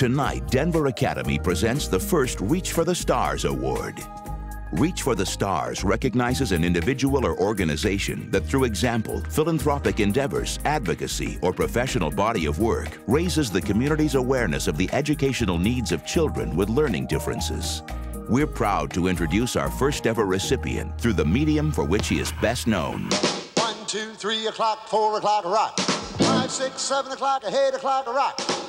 Tonight, Denver Academy presents the first Reach for the Stars Award. Reach for the Stars recognizes an individual or organization that through example, philanthropic endeavors, advocacy, or professional body of work raises the community's awareness of the educational needs of children with learning differences. We're proud to introduce our first ever recipient through the medium for which he is best known. One, two, three o'clock, four o'clock, rock. Five, six, seven o'clock, eight o'clock, rock.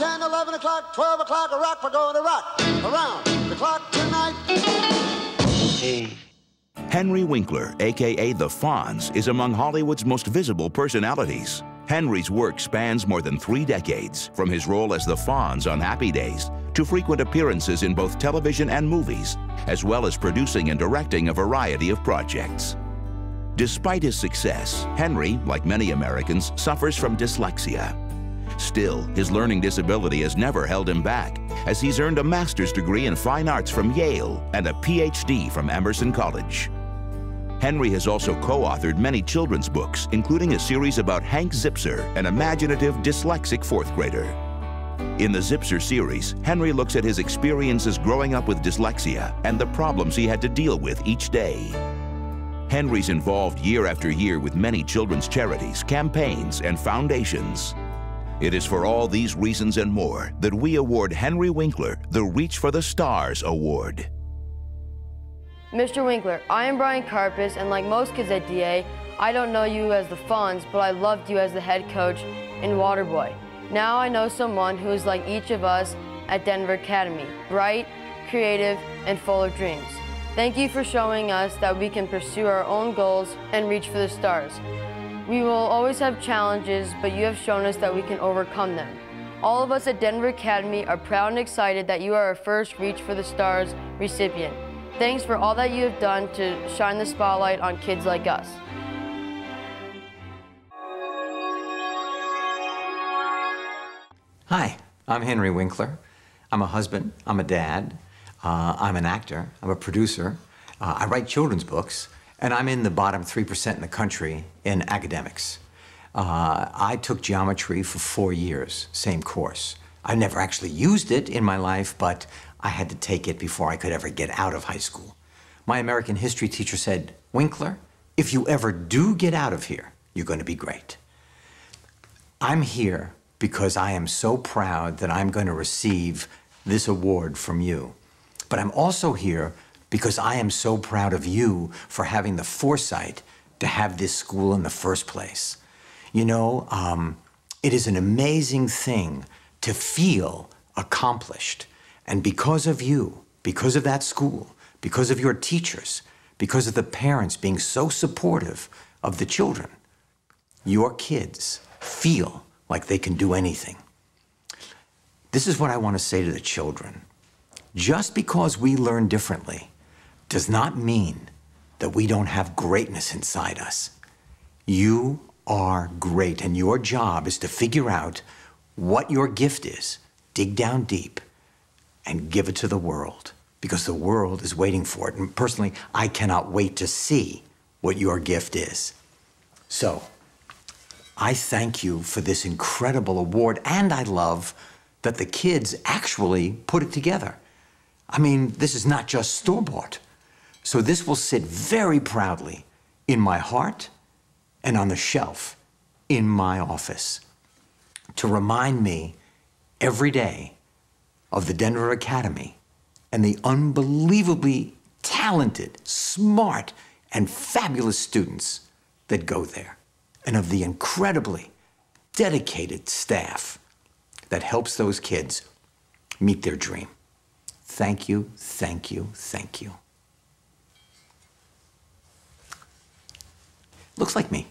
10, 11 o'clock, 12 o'clock, a rock, we're going to rock around the clock tonight. Hey. Henry Winkler, aka The Fonz, is among Hollywood's most visible personalities. Henry's work spans more than three decades, from his role as the Fonz on Happy Days to frequent appearances in both television and movies, as well as producing and directing a variety of projects. Despite his success, Henry, like many Americans, suffers from dyslexia. Still, his learning disability has never held him back, as he's earned a master's degree in fine arts from Yale and a PhD from Emerson College. Henry has also co-authored many children's books, including a series about Hank Zipzer, an imaginative dyslexic fourth grader. In the Zipzer series, Henry looks at his experiences growing up with dyslexia and the problems he had to deal with each day. Henry's involved year after year with many children's charities, campaigns, and foundations. It is for all these reasons and more that we award Henry Winkler the Reach for the Stars Award. Mr. Winkler, I am Brian Carpus, and like most kids at DA, I don't know you as the Fonz, but I loved you as the head coach in Waterboy. Now I know someone who is like each of us at Denver Academy, bright, creative, and full of dreams. Thank you for showing us that we can pursue our own goals and reach for the stars. We will always have challenges, but you have shown us that we can overcome them. All of us at Denver Academy are proud and excited that you are our first Reach for the Stars recipient. Thanks for all that you have done to shine the spotlight on kids like us. Hi, I'm Henry Winkler. I'm a husband, I'm a dad, uh, I'm an actor, I'm a producer, uh, I write children's books, and I'm in the bottom 3% in the country in academics. Uh, I took geometry for four years, same course. I never actually used it in my life, but I had to take it before I could ever get out of high school. My American history teacher said, Winkler, if you ever do get out of here, you're going to be great. I'm here because I am so proud that I'm going to receive this award from you. But I'm also here because I am so proud of you for having the foresight to have this school in the first place. You know, um, it is an amazing thing to feel accomplished. And because of you, because of that school, because of your teachers, because of the parents being so supportive of the children, your kids feel like they can do anything. This is what I want to say to the children. Just because we learn differently does not mean that we don't have greatness inside us. You are great, and your job is to figure out what your gift is, dig down deep, and give it to the world because the world is waiting for it. And personally, I cannot wait to see what your gift is. So, I thank you for this incredible award, and I love that the kids actually put it together. I mean, this is not just store bought. So this will sit very proudly in my heart and on the shelf in my office to remind me every day of the Denver Academy and the unbelievably talented, smart, and fabulous students that go there, and of the incredibly dedicated staff that helps those kids meet their dream. Thank you, thank you, thank you. Looks like me.